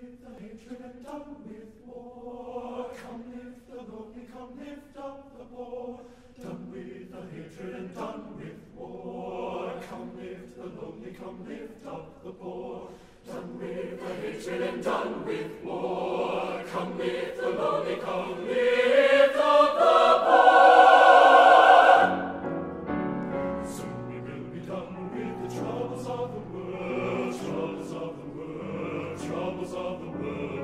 with the hatred and done with war. Come lift the lonely, come lift up the poor. Done with the hatred and done with war. Come lift the lonely, come lift up the poor. Done with the hatred and done with war. Come lift the lonely, come lift. of the world.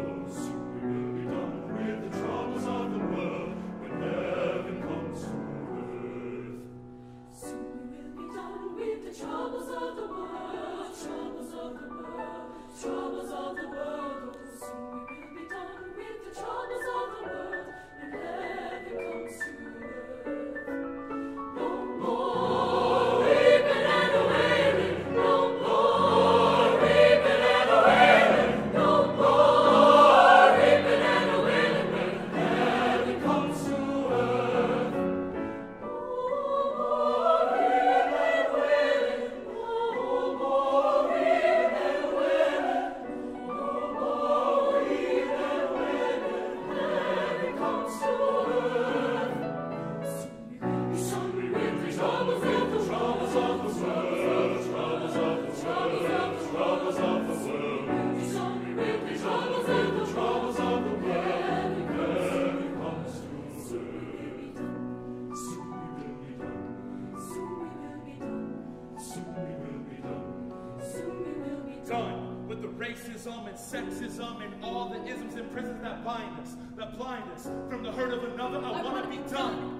racism and sexism and all the isms and prisons that bind us, that blind us from the hurt of another. I, I want to be done.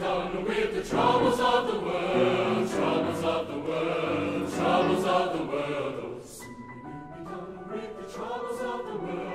done with the troubles of the world, troubles of the world, troubles of the world. Oh, soon we will be done with the troubles of the world.